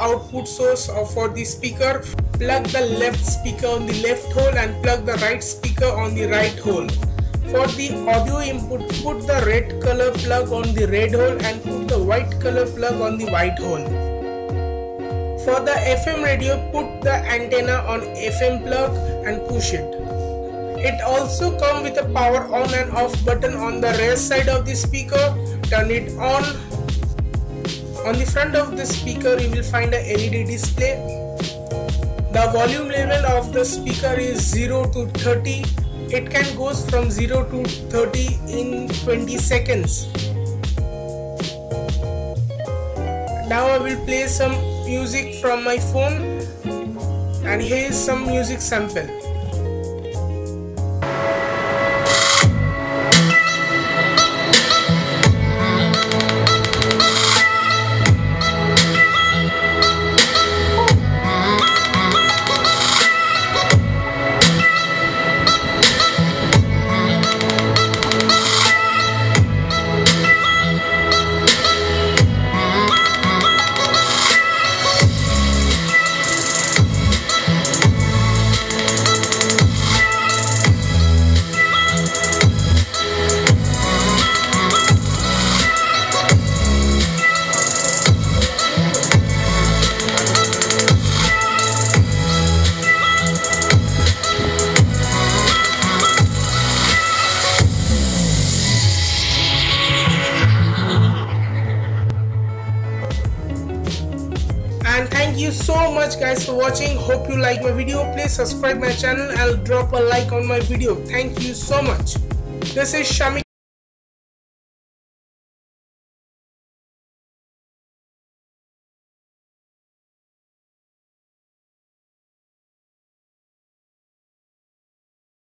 output source for the speaker. Plug the left speaker on the left hole and plug the right speaker on the right hole. For the audio input put the red color plug on the red hole and put the white color plug on the white hole. For the FM radio put the antenna on FM plug and push it. It also come with a power on and off button on the rear side of the speaker. Turn it on on the front of the speaker you will find a LED display. The volume level of the speaker is 0 to 30. It can goes from 0 to 30 in 20 seconds. Now I will play some music from my phone and here is some music sample. You so much guys for watching. Hope you like my video. Please subscribe my channel. And drop a like on my video. Thank you so much. This is Shami